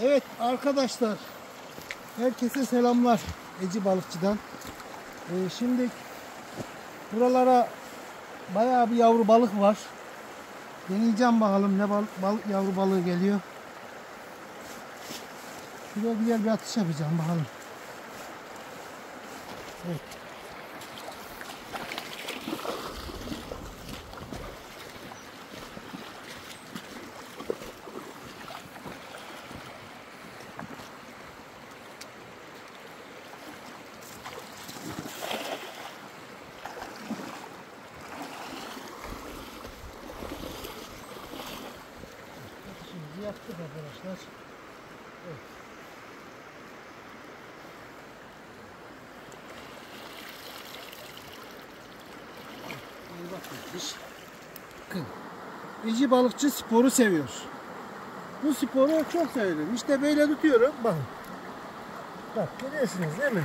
Evet arkadaşlar. Herkese selamlar. Eci Balıkçı'dan. Ee, şimdi buralara bayağı bir yavru balık var. Deneyeceğim bakalım ne balık, balık yavru balığı geliyor. Şuraya güzel bir atış yapacağım bakalım. Evet. Yaptık arkadaşlar. Evet. Bakın. İci balıkçı sporu seviyor. Bu sporu çok seviyorum. İşte böyle tutuyorum. Bakın. Bak görüyorsunuz değil mi?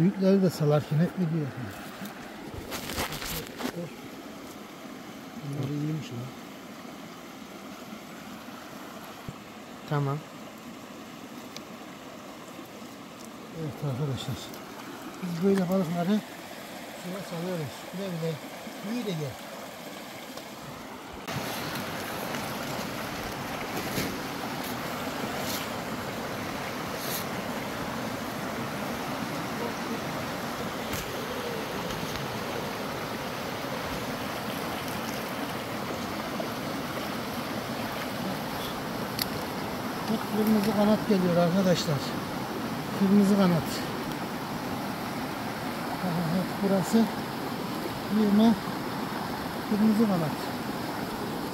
Büyükleri de salarken hep gidiyor. Bunları iyiymiş lan. Tamam. Evet arkadaşlar. Biz böyle balıkları suya salıyoruz. Güle güle. İyi de gel. Bak kırmızı kanat geliyor arkadaşlar. Kırmızı kanat. Bak burası yığma kırmızı kanat.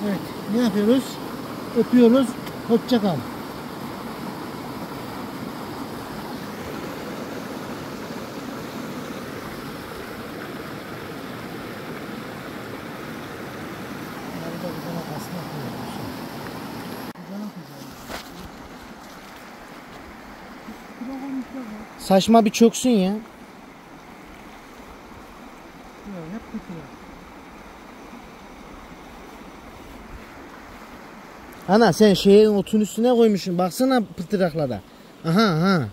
Evet ne yapıyoruz? Öpüyoruz. Hoşça kal. Bunları da bir tane kasnak koyuyoruz. Bir tane koyacağız. Bir tane koymuşlar ya. Saçma bir çöksün ya. Hep. Ana sen şeyin otun üstüne koymuşsun. Baksana pıtıraklara. Aha aha.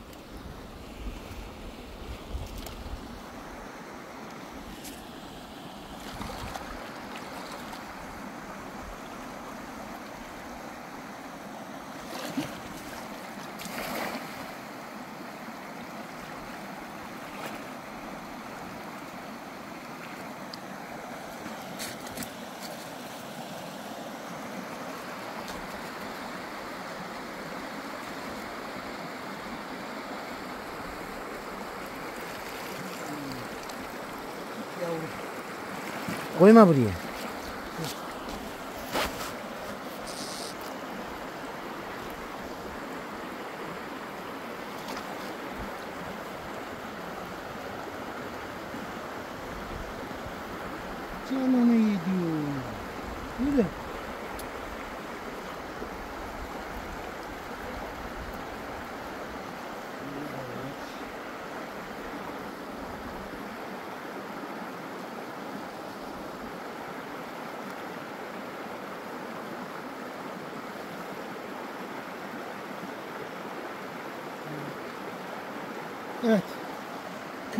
Oi, Mabrinha. Tinha nome de...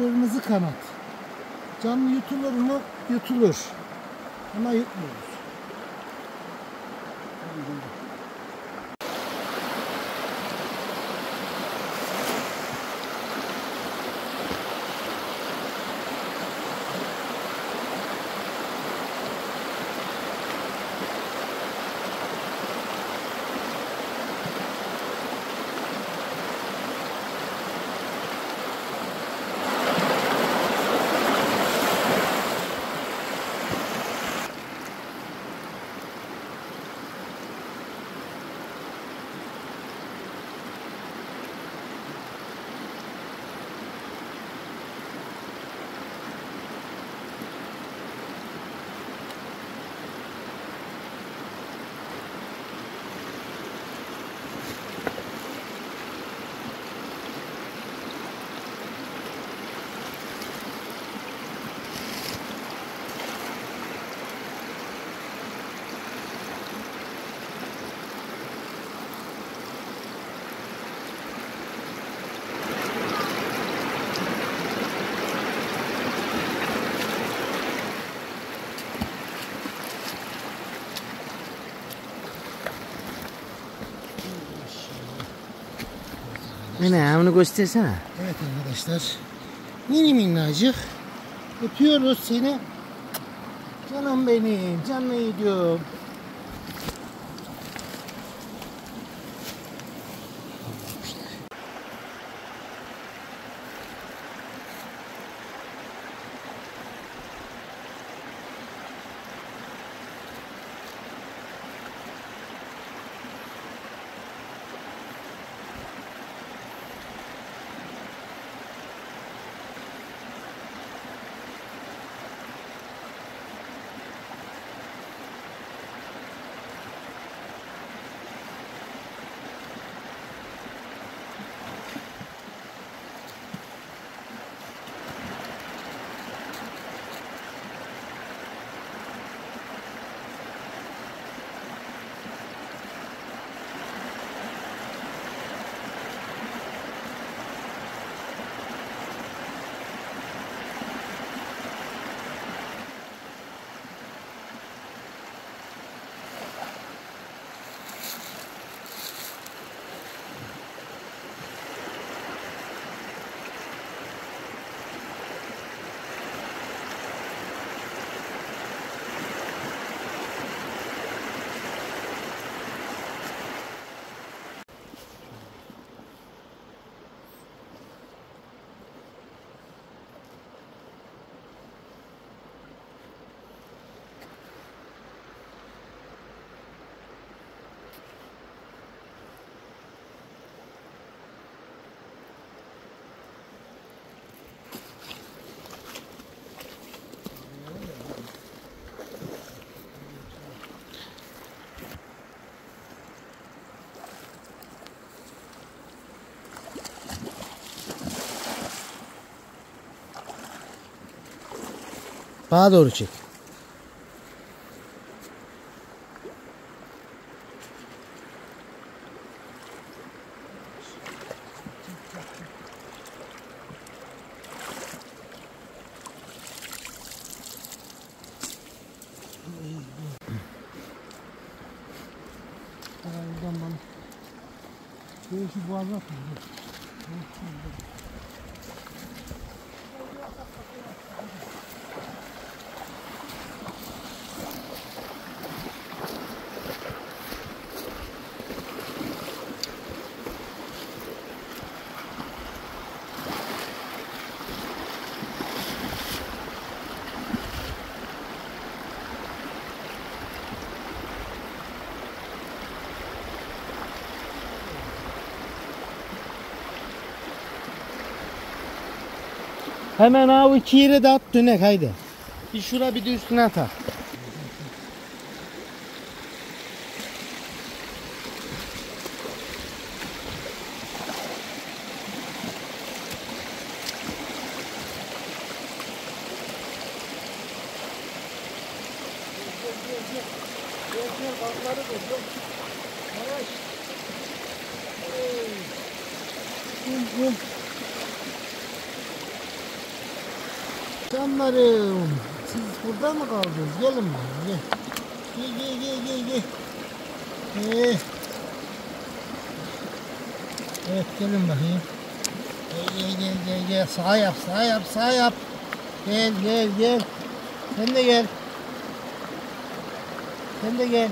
Kırmızı kanat. Canlı yutulur mu? Yutulur. Ama yutmuyoruz. Ana onu göstersene. Evet arkadaşlar. Mini minnacık. Öpüyoruz seni. Canım benim. Canlı yiğidim. Bana doğru çek. Buradan bana. Değişik boğaz atıyor. Hemen abi iki yere de at dönek haydi. Bir şura bir de üstüne atar. Canlarım. Siz burada mı kaldınız? Gelin bana gel. Gel gel gel gel gel. Ee. Evet gelin bakayım. Gel gel gel gel gel. Sağ yap sağ yap sağ yap. Gel gel gel. Sen de gel. Sen de gel.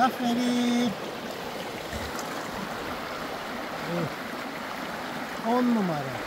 Aferin. Evet. On numara.